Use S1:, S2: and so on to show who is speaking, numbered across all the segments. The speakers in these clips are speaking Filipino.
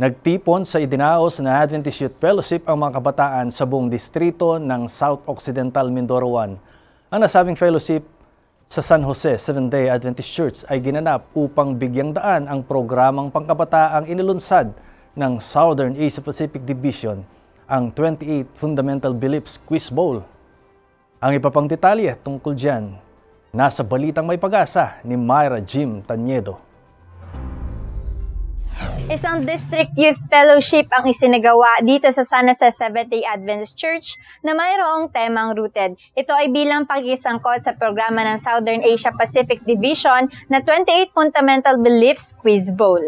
S1: Nagtipon sa idinaos na Adventist Youth Fellowship ang mga kabataan sa buong distrito ng South Occidental Mindoro 1. Ang nasabing fellowship sa San Jose Seventh-day Adventist Church ay ginanap upang bigyang daan ang programang pangkabataang inilunsad ng Southern Asia Pacific Division, ang 28 Fundamental Beliefs Quiz Bowl. Ang iba pang detalye tungkol dyan, nasa balitang may pag-asa ni Myra Jim Tanyedo.
S2: Isang District Youth Fellowship ang isinagawa dito sa San Jose Seventh-day Adventist Church na mayroong temang rooted. Ito ay bilang pagkisangkot sa programa ng Southern Asia Pacific Division na 28 Fundamental Beliefs Quiz Bowl.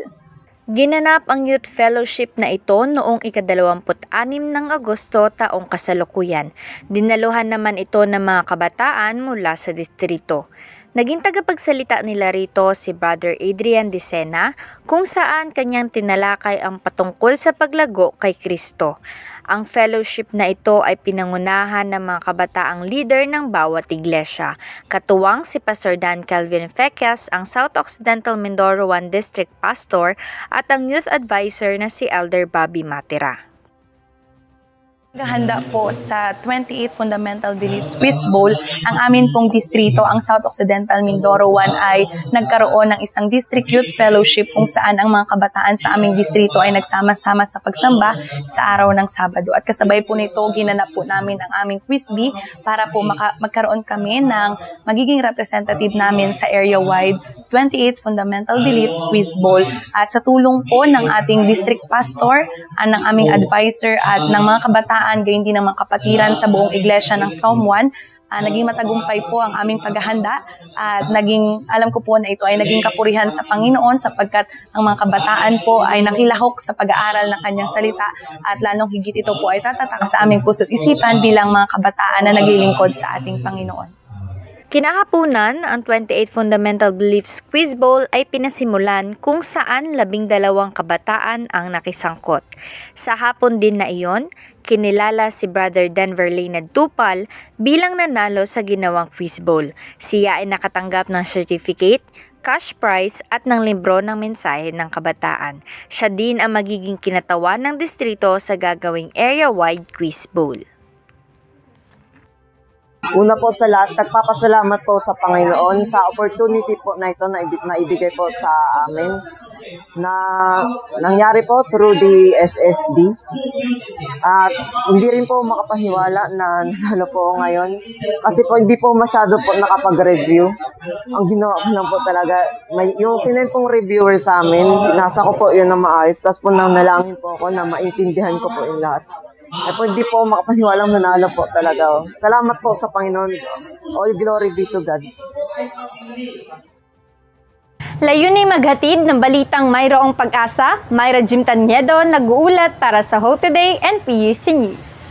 S2: Ginanap ang Youth Fellowship na ito noong ikadalawamput-anim ng Agosto taong kasalukuyan. Dinaluhan naman ito ng mga kabataan mula sa distrito. Naging tagapagsalita nila rito si Brother Adrian Sena kung saan kanyang tinalakay ang patungkol sa paglago kay Kristo. Ang fellowship na ito ay pinangunahan ng mga kabataang leader ng bawat iglesia. Katuwang si Pastor Dan Calvin Fecas, ang South Occidental Mindoro 1 District Pastor at ang youth advisor na si Elder Bobby Matira.
S3: Handa po sa 28 Fundamental Beliefs Quiz Bowl, ang amin pong distrito, ang South Occidental Mindoro 1 ay nagkaroon ng isang District Youth Fellowship kung saan ang mga kabataan sa aming distrito ay nagsama-sama sa pagsamba sa araw ng Sabado. At kasabay po nito, ginanap po namin ang aming quiz bee para po maka- magkaroon kami ng magiging representative namin sa area-wide 28 Fundamental Beliefs Quiz Bowl. At sa tulong po ng ating district pastor, ng aming advisor at ng mga kabataan kabataan, gayon din ng mga kapatiran sa buong iglesia ng 1. Uh, naging matagumpay po ang aming paghahanda at naging, alam ko po na ito ay naging kapurihan sa Panginoon sapagkat ang mga kabataan po ay nakilahok sa pag-aaral ng kanyang salita at lalong higit ito po ay tatatak sa aming puso't isipan bilang mga kabataan na naglilingkod sa ating Panginoon.
S2: Kinahapunan, ang 28 Fundamental Beliefs Quiz Bowl ay pinasimulan kung saan labing dalawang kabataan ang nakisangkot. Sa hapon din na iyon, kinilala si Brother Denver Leonard Tupal bilang nanalo sa ginawang quiz bowl. Siya ay nakatanggap ng certificate, cash prize at ng libro ng mensahe ng kabataan. Siya din ang magiging kinatawan ng distrito sa gagawing area-wide quiz bowl.
S4: Una po sa lahat, nagpapasalamat po sa Panginoon sa opportunity po na ito na, na ibigay po sa amin na nangyari po through the SSD. At hindi rin po makapahiwala na nanalo po ngayon kasi po hindi po masyado po nakapag-review. Ang ginawa ko lang po talaga, may, yung sinend pong reviewer sa amin, nasa ko po yun na maayos. Tapos po nang nalangin po ako na maintindihan ko po yung lahat. Eh po, hindi po makapaniwalang nanalo po talaga. Salamat po sa Panginoon. All glory be to God.
S2: Layunay maghatid ng balitang mayroong pag-asa, Myra Jim Tanyedo nag-uulat para sa Hope Today and PUC News.